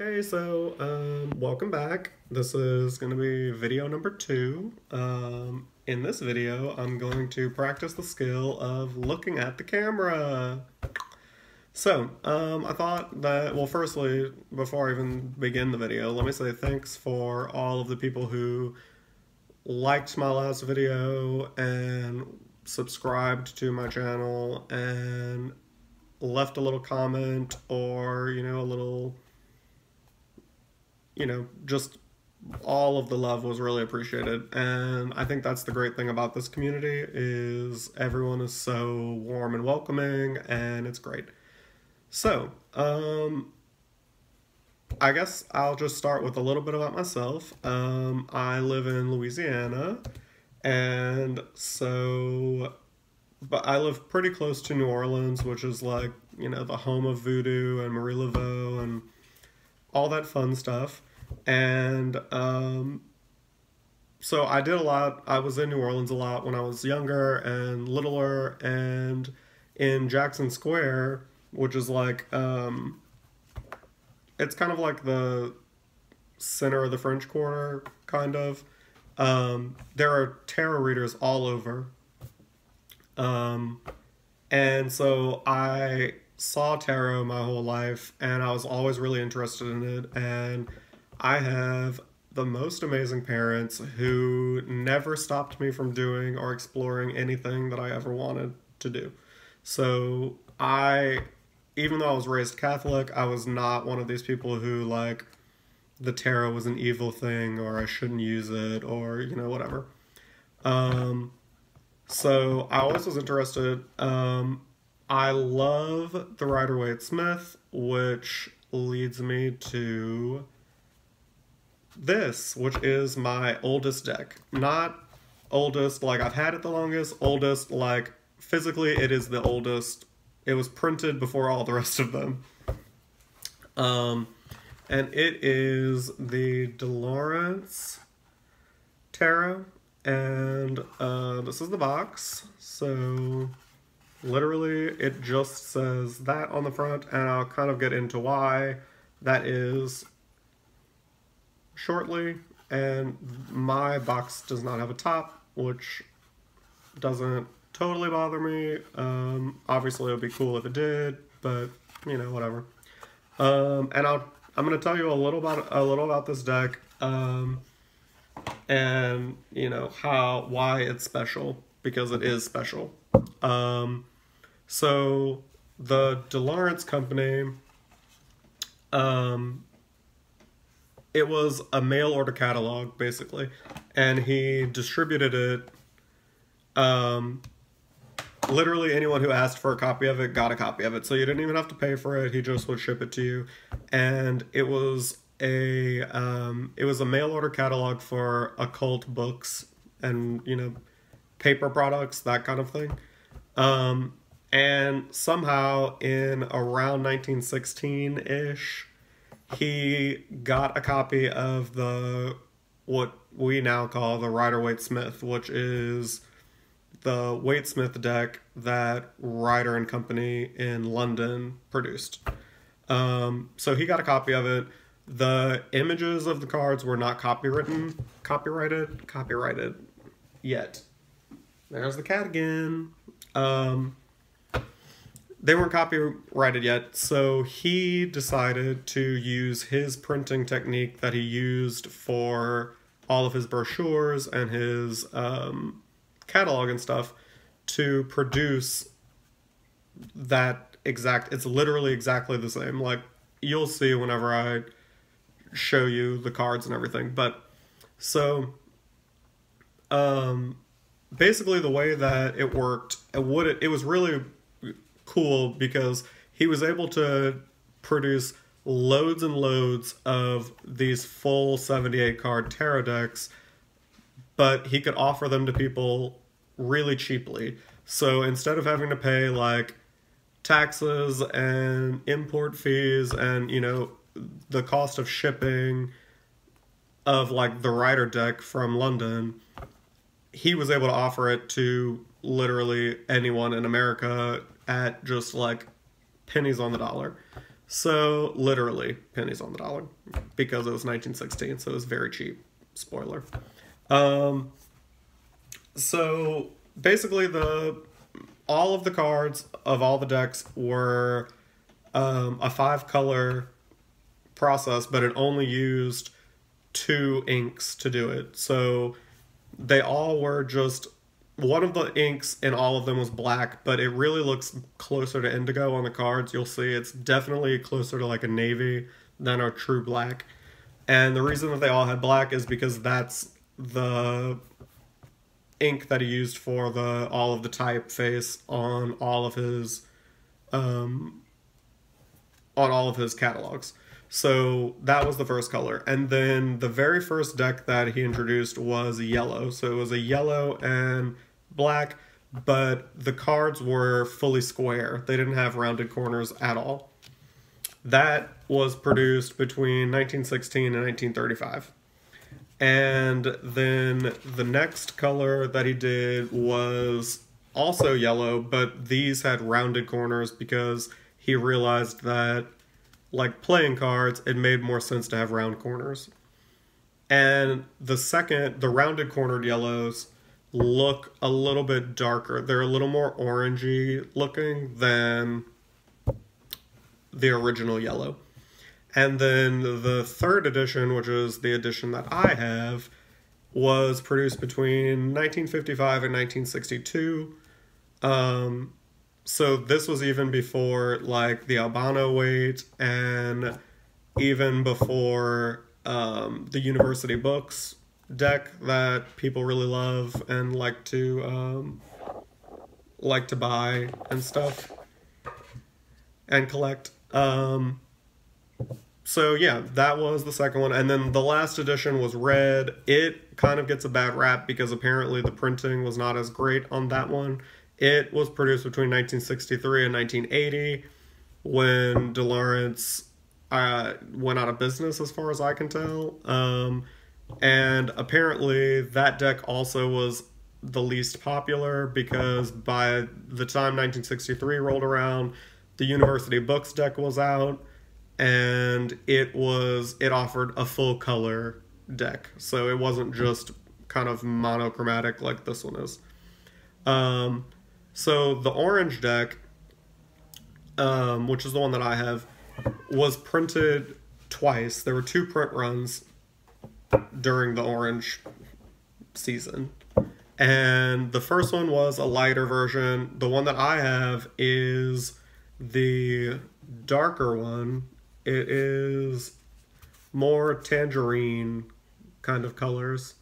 Hey, so um, welcome back. This is going to be video number two. Um, in this video, I'm going to practice the skill of looking at the camera. So, um, I thought that, well, firstly, before I even begin the video, let me say thanks for all of the people who liked my last video and subscribed to my channel and left a little comment or, you know, a little you know, just all of the love was really appreciated. And i think that's the great thing about this community is everyone is so warm and welcoming and it's great. So um i guess i'll just start with a little bit about myself. Um i live in louisiana and so but i live pretty close to new orleans which is like you know the home of voodoo and marie laveau and all that fun stuff and um, so I did a lot. I was in New Orleans a lot when I was younger and littler, and in Jackson Square, which is like, um, it's kind of like the center of the French Quarter, kind of. Um, there are tarot readers all over. Um, and so I saw tarot my whole life, and I was always really interested in it, and I have the most amazing parents who never stopped me from doing or exploring anything that I ever wanted to do. So I, even though I was raised Catholic, I was not one of these people who like the tarot was an evil thing or I shouldn't use it or, you know, whatever. Um, so I always was interested. Um, I love the Rider Waite Smith, which leads me to this, which is my oldest deck. Not oldest like I've had it the longest, oldest like physically it is the oldest. It was printed before all the rest of them. Um, and it is the De Laurence Tarot, and uh, this is the box. So literally it just says that on the front, and I'll kind of get into why that is shortly, and my box does not have a top, which doesn't totally bother me. Um, obviously, it would be cool if it did, but you know, whatever. Um, and I'll I'm gonna tell you a little about a little about this deck, um, and you know how why it's special because it is special. Um, so the De Laurence company um, it was a mail order catalog basically, and he distributed it. Um, literally anyone who asked for a copy of it got a copy of it, so you didn't even have to pay for it. He just would ship it to you, and it was a um, it was a mail order catalog for occult books and you know paper products that kind of thing. Um, and somehow in around 1916 ish he got a copy of the what we now call the Rider Waite Smith, which is the Waite Smith deck that Rider and Company in London produced. Um, so he got a copy of it. The images of the cards were not copywritten, copyrighted, copyrighted yet. There's the cat again. Um, they weren't copyrighted yet, so he decided to use his printing technique that he used for all of his brochures and his um, catalog and stuff to produce that exact. It's literally exactly the same. Like you'll see whenever I show you the cards and everything. But so, um, basically the way that it worked, it would it, it was really cool because he was able to produce loads and loads of these full 78 card tarot decks, but he could offer them to people really cheaply. So instead of having to pay like taxes and import fees and, you know, the cost of shipping of like the Rider deck from London, he was able to offer it to literally anyone in America at just like pennies on the dollar. So literally pennies on the dollar because it was 1916, so it was very cheap. Spoiler. Um, so basically, the all of the cards of all the decks were um, a five color process, but it only used two inks to do it. So they all were just one of the inks in all of them was black, but it really looks closer to indigo on the cards. You'll see it's definitely closer to like a navy than a true black. And the reason that they all had black is because that's the ink that he used for the all of the typeface on all of his um on all of his catalogs. So that was the first color. And then the very first deck that he introduced was yellow. So it was a yellow and black, but the cards were fully square. They didn't have rounded corners at all. That was produced between 1916 and 1935. And then the next color that he did was also yellow, but these had rounded corners because he realized that, like playing cards, it made more sense to have round corners. And the second, the rounded cornered yellows look a little bit darker. They're a little more orangey looking than the original yellow. And then the third edition, which is the edition that I have, was produced between 1955 and 1962. Um, so this was even before like the Albano Waite and even before um, the university books deck that people really love and like to um, like to buy and stuff and collect. Um, so yeah, that was the second one, and then the last edition was red. It kind of gets a bad rap because apparently the printing was not as great on that one. It was produced between 1963 and 1980 when De Laurence uh, went out of business, as far as I can tell. Um, and apparently, that deck also was the least popular because by the time 1963 rolled around, the University Books deck was out, and it was it offered a full color deck, so it wasn't just kind of monochromatic like this one is. Um, so the orange deck, um, which is the one that I have, was printed twice. There were two print runs during the orange season. And the first one was a lighter version. The one that I have is the darker one. It is more tangerine kind of colors.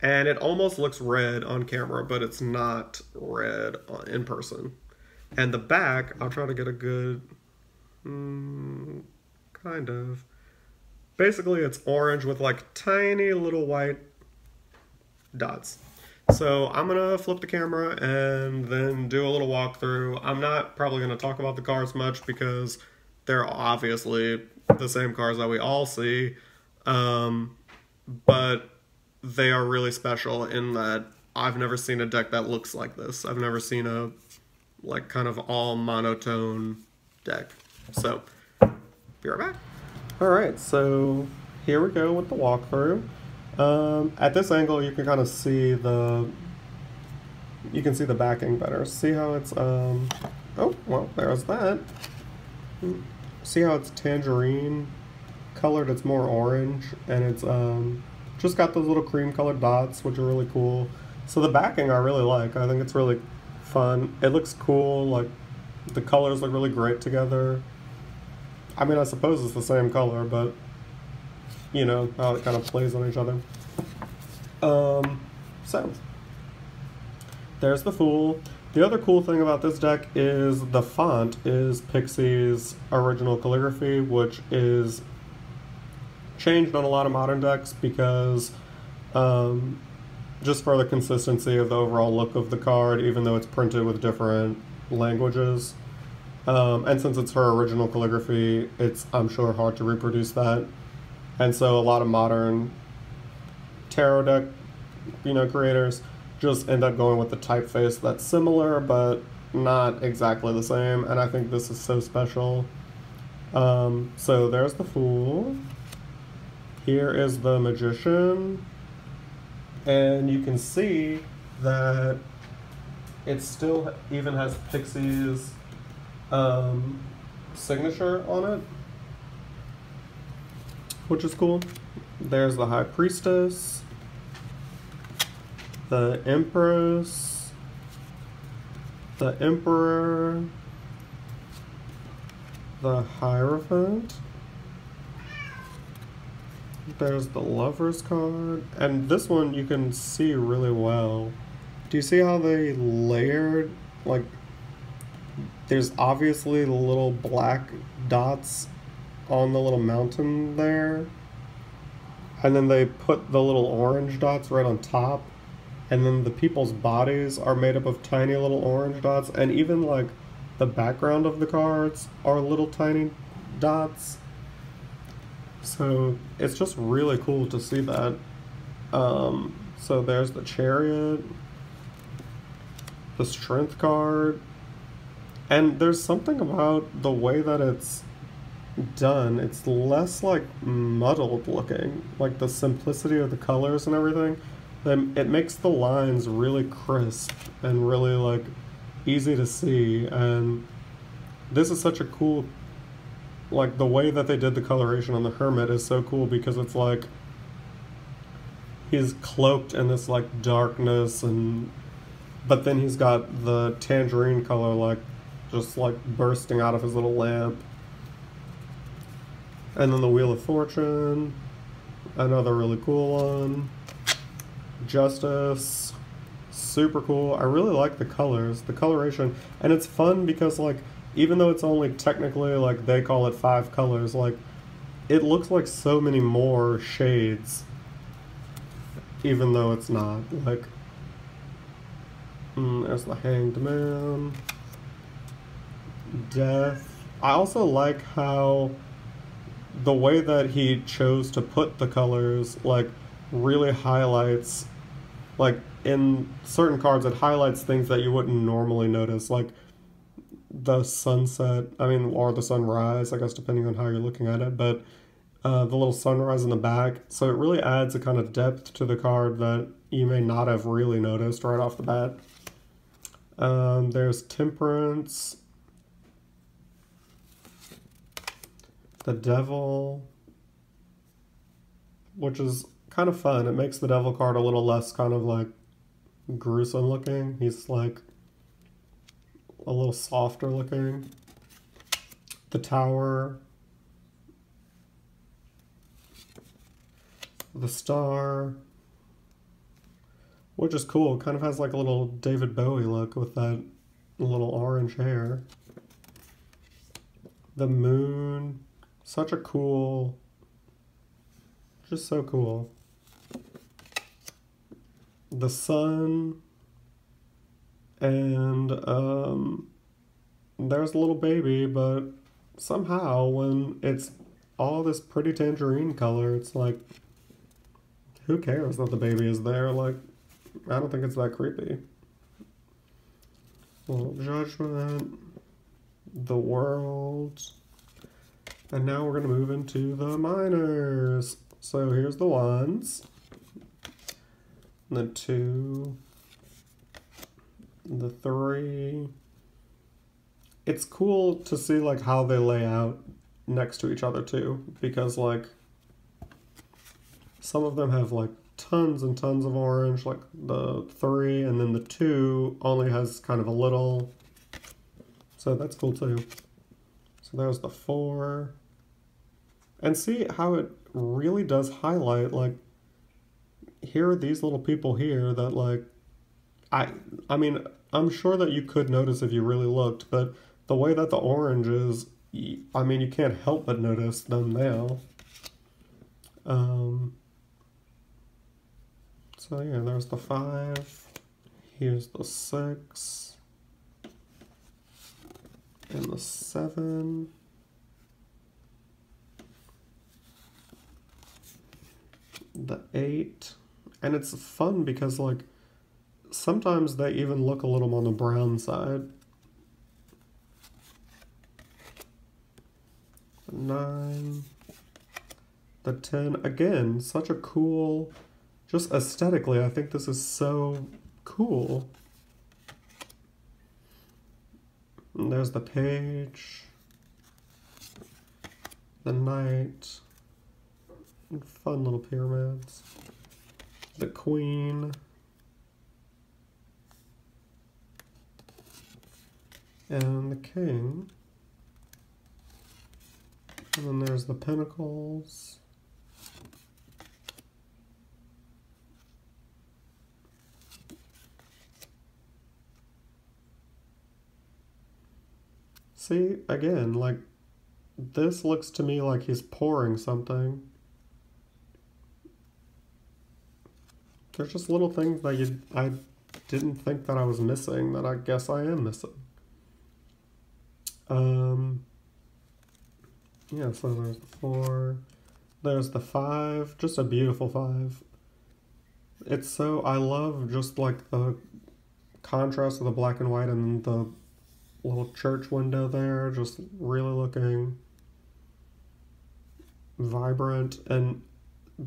And it almost looks red on camera, but it's not red in person. And the back, I'll try to get a good, mm, kind of. Basically, it's orange with like tiny little white dots. So I'm gonna flip the camera and then do a little walkthrough. I'm not probably gonna talk about the cars much because they're obviously the same cars that we all see, um, but they are really special in that I've never seen a deck that looks like this. I've never seen a like kind of all monotone deck. So, be right back. All right, so here we go with the walkthrough. Um, at this angle, you can kind of see the, you can see the backing better. See how it's, um, oh, well, there's that. See how it's tangerine colored, it's more orange, and it's um, just got those little cream colored dots, which are really cool. So the backing I really like. I think it's really fun. It looks cool, like the colors look really great together. I mean, I suppose it's the same color, but you know how it kind of plays on each other. Um, so there's the Fool. The other cool thing about this deck is the font is Pixie's original calligraphy, which is changed on a lot of modern decks because um, just for the consistency of the overall look of the card, even though it's printed with different languages. Um, and since it's her original calligraphy, it's, I'm sure, hard to reproduce that. And so a lot of modern tarot deck, you know, creators just end up going with the typeface that's similar, but not exactly the same. And I think this is so special. Um, so there's the Fool. Here is the Magician. And you can see that it still even has Pixie's um, signature on it, which is cool. There's the High Priestess, the Empress, the Emperor, the Hierophant. There's the Lover's card, and this one you can see really well. Do you see how they layered, like, there's obviously little black dots on the little mountain there, and then they put the little orange dots right on top, and then the people's bodies are made up of tiny little orange dots, and even, like, the background of the cards are little tiny dots. So it's just really cool to see that. Um, so there's the chariot, the strength card, and there's something about the way that it's done. It's less like muddled looking, like the simplicity of the colors and everything. It makes the lines really crisp and really like easy to see and this is such a cool like the way that they did the coloration on the hermit is so cool because it's like he's cloaked in this like darkness and but then he's got the tangerine color like just like bursting out of his little lamp. And then the wheel of fortune. Another really cool one. Justice. Super cool. I really like the colors, the coloration, and it's fun because like even though it's only technically like they call it five colors, like it looks like so many more shades even though it's not. Like mm, there's the hanged man death. I also like how the way that he chose to put the colors like really highlights like in certain cards it highlights things that you wouldn't normally notice like the sunset i mean or the sunrise i guess depending on how you're looking at it but uh, the little sunrise in the back. So it really adds a kind of depth to the card that you may not have really noticed right off the bat. Um, there's temperance the devil which is kind of fun. It makes the devil card a little less kind of like gruesome looking. He's like a little softer looking. The tower. The star. Which is cool. kind of has like a little David Bowie look with that little orange hair. The moon. Such a cool. Just so cool the sun and um, there's a little baby, but somehow when it's all this pretty tangerine color, it's like, who cares that the baby is there? Like, I don't think it's that creepy. Well, judgment, the world, and now we're gonna move into the minors. So here's the ones the two, the three. It's cool to see like how they lay out next to each other too, because like some of them have like tons and tons of orange, like the three, and then the two only has kind of a little. So that's cool too. So there's the four. And see how it really does highlight like here are these little people here that like I I mean I'm sure that you could notice if you really looked, but the way that the orange is, I mean you can't help but notice them now. Um. So yeah, there's the five. Here's the six. And the seven. The eight and it's fun because like sometimes they even look a little on the brown side. nine, the 10. Again, such a cool, just aesthetically, I think this is so cool. And there's the page, the knight, fun little pyramids, the queen, and the king. And then there's the pentacles. See, again, like, this looks to me like he's pouring something. There's just little things that you, I didn't think that I was missing that I guess I am missing. Um, yeah, so there's the four. There's the five. Just a beautiful five. It's so, I love just like the contrast of the black and white and the little church window there. Just really looking vibrant. And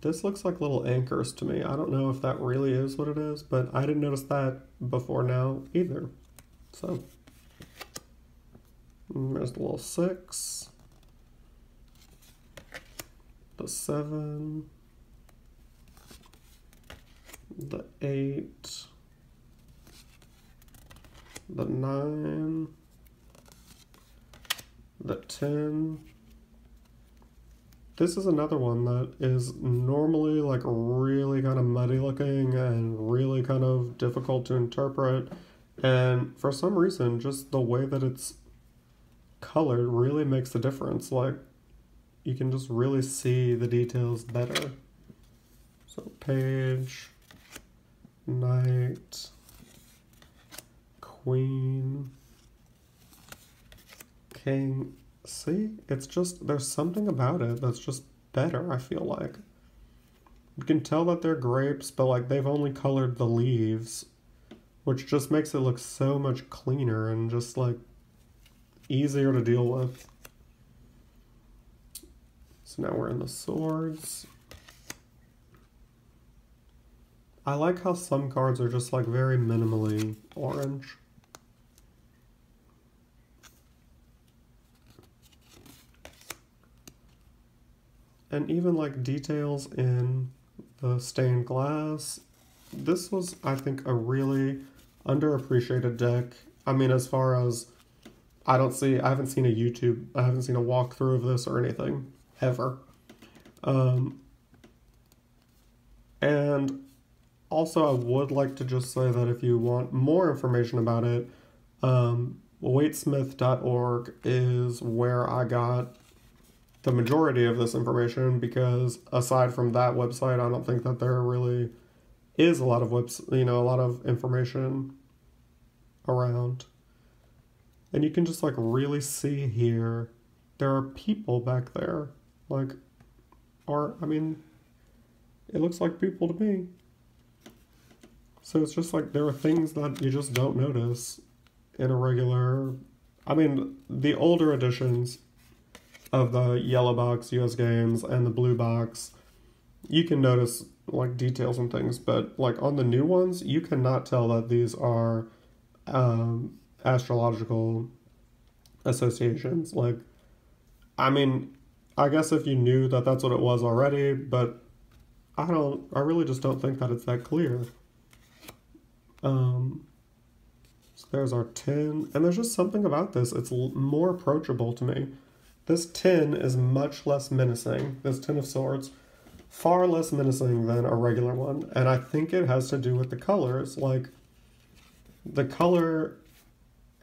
this looks like little anchors to me. I don't know if that really is what it is, but I didn't notice that before now either. So. There's the little six, the seven, the eight, the nine, the ten. This is another one that is normally like really kind of muddy looking and really kind of difficult to interpret. And for some reason, just the way that it's colored really makes a difference. Like, you can just really see the details better. So page, knight, queen, king. See, it's just, there's something about it that's just better, I feel like. You can tell that they're grapes, but like they've only colored the leaves, which just makes it look so much cleaner and just like easier to deal with. So now we're in the swords. I like how some cards are just like very minimally orange. And even like details in the stained glass. This was, I think, a really underappreciated deck. I mean, as far as I don't see, I haven't seen a YouTube, I haven't seen a walkthrough of this or anything, ever. Um, and also, I would like to just say that if you want more information about it, um, waitesmith.org is where I got the majority of this information because aside from that website, I don't think that there really is a lot of webs, you know, a lot of information around. And you can just like really see here, there are people back there. Like, or, I mean, it looks like people to me. So it's just like there are things that you just don't notice in a regular. I mean, the older editions of the yellow box US games and the blue box, you can notice like details and things, but like on the new ones, you cannot tell that these are um, astrological associations. Like, I mean, I guess if you knew that that's what it was already, but I don't, I really just don't think that it's that clear. Um, so there's our 10, and there's just something about this. It's more approachable to me. This 10 is much less menacing, this 10 of swords, far less menacing than a regular one, and I think it has to do with the colors. Like, the color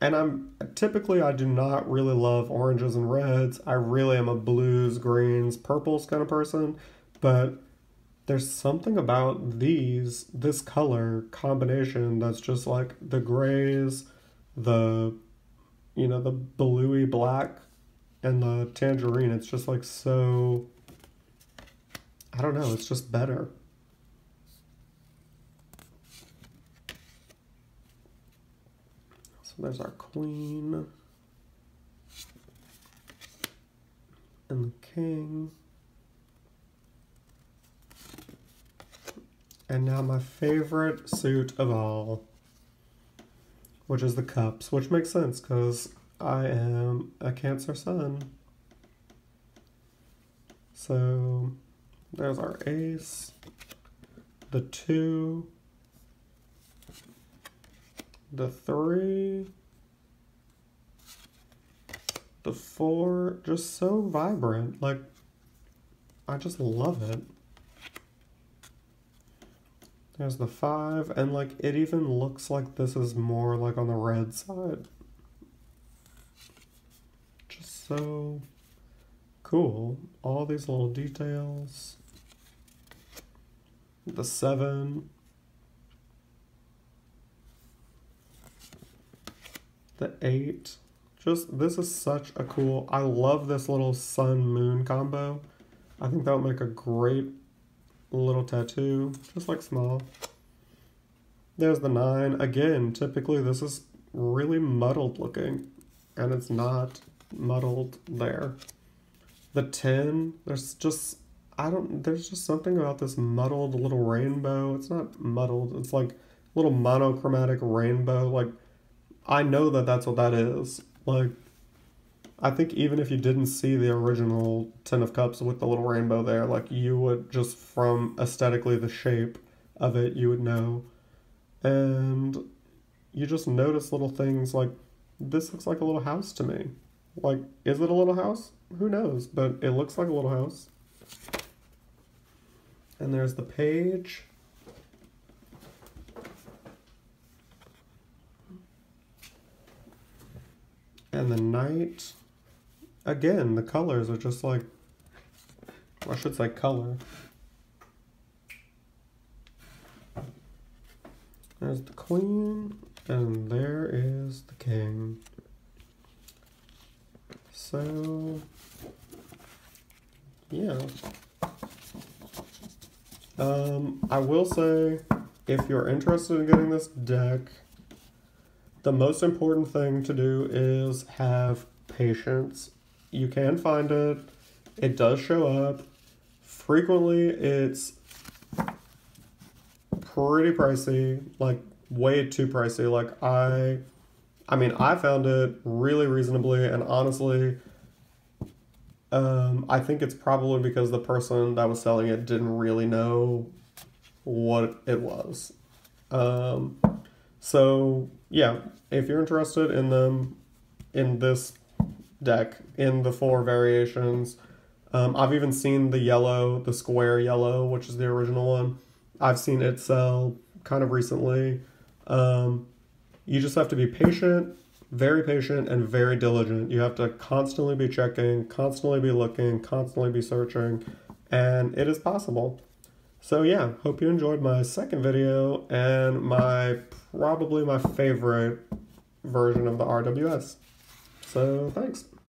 and I'm typically I do not really love oranges and reds. I really am a blues, greens, purples kind of person, but there's something about these this color combination that's just like the grays, the you know, the bluey black and the tangerine. It's just like so I don't know, it's just better. So there's our queen. and the king. And now my favorite suit of all, which is the cups, which makes sense because I am a Cancer Sun. So there's our ace, the two, the three, the four, just so vibrant. Like, I just love it. There's the five, and like, it even looks like this is more like on the red side. So cool. All these little details. The seven. The eight. Just, this is such a cool, I love this little sun-moon combo. I think that would make a great little tattoo, just like small. There's the nine. Again, typically this is really muddled looking, and it's not muddled there. The 10, there's just, I don't, there's just something about this muddled little rainbow. It's not muddled, it's like little monochromatic rainbow. Like, I know that that's what that is. Like, I think even if you didn't see the original Ten of Cups with the little rainbow there, like you would just from aesthetically the shape of it, you would know. And you just notice little things like this looks like a little house to me. Like, is it a little house? Who knows? But it looks like a little house. And there's the page. And the knight. Again, the colors are just like, I should say color. There's the queen, and there is the king. So, yeah. Um, I will say, if you're interested in getting this deck, the most important thing to do is have patience. You can find it. It does show up. Frequently, it's pretty pricey, like way too pricey. Like I I mean, I found it really reasonably and honestly um, I think it's probably because the person that was selling it didn't really know what it was. Um, so yeah, if you're interested in them, in this deck, in the four variations, um, I've even seen the yellow, the square yellow, which is the original one. I've seen it sell kind of recently. Um, you just have to be patient, very patient, and very diligent. You have to constantly be checking, constantly be looking, constantly be searching, and it is possible. So yeah, hope you enjoyed my second video and my probably my favorite version of the RWS. So thanks.